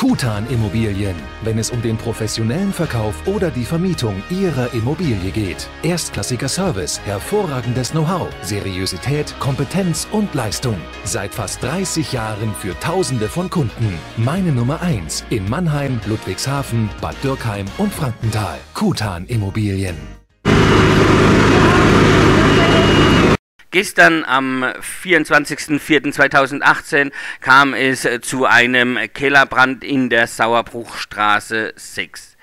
Kutan Immobilien, wenn es um den professionellen Verkauf oder die Vermietung Ihrer Immobilie geht. Erstklassiger Service, hervorragendes Know-how, Seriosität, Kompetenz und Leistung. Seit fast 30 Jahren für Tausende von Kunden. Meine Nummer 1 in Mannheim, Ludwigshafen, Bad Dürkheim und Frankenthal. Kutan Immobilien. Gestern am 24.04.2018 kam es zu einem Kellerbrand in der Sauerbruchstraße 6.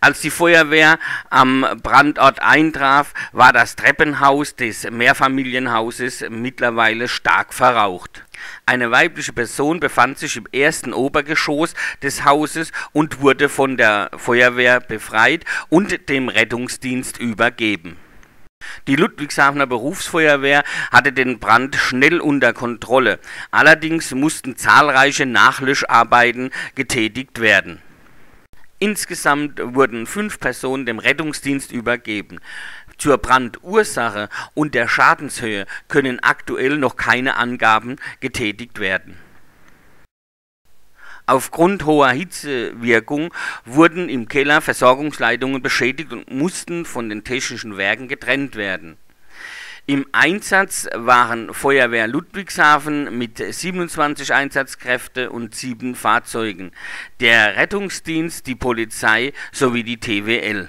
Als die Feuerwehr am Brandort eintraf, war das Treppenhaus des Mehrfamilienhauses mittlerweile stark verraucht. Eine weibliche Person befand sich im ersten Obergeschoss des Hauses und wurde von der Feuerwehr befreit und dem Rettungsdienst übergeben. Die Ludwigshafener Berufsfeuerwehr hatte den Brand schnell unter Kontrolle, allerdings mussten zahlreiche Nachlöscharbeiten getätigt werden. Insgesamt wurden fünf Personen dem Rettungsdienst übergeben. Zur Brandursache und der Schadenshöhe können aktuell noch keine Angaben getätigt werden Aufgrund hoher Hitzewirkung wurden im Keller Versorgungsleitungen beschädigt und mussten von den technischen Werken getrennt werden. Im Einsatz waren Feuerwehr Ludwigshafen mit 27 Einsatzkräfte und sieben Fahrzeugen, der Rettungsdienst, die Polizei sowie die TWL